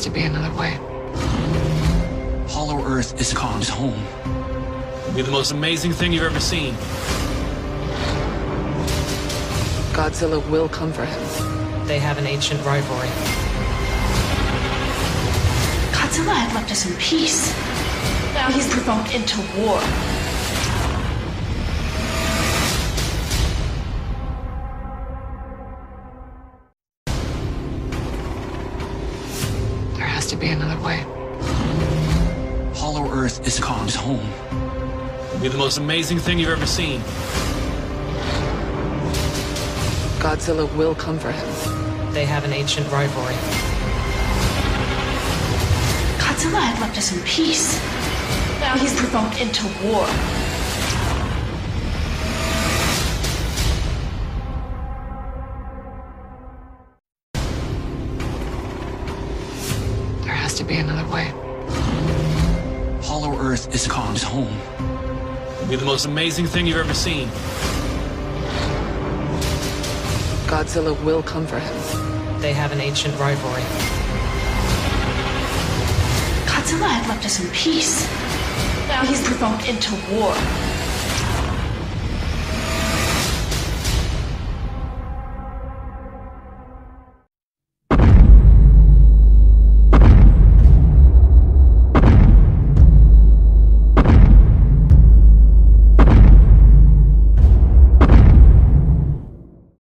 to be another way. Hollow Earth is Kong's home. Be the most amazing thing you've ever seen. Godzilla will come for him. They have an ancient rivalry. Godzilla had left us in peace. Now he's provoked into war. Has to be another way. Hollow Earth is Kong's home. Be the most amazing thing you've ever seen. Godzilla will come for him. They have an ancient rivalry. Godzilla had left us in peace. Now he's provoked into war. Has to be another way. Hollow Earth is Kong's home. It'll Be the most amazing thing you've ever seen. Godzilla will come for him. They have an ancient rivalry. Godzilla had left us in peace. Now he's provoked into war.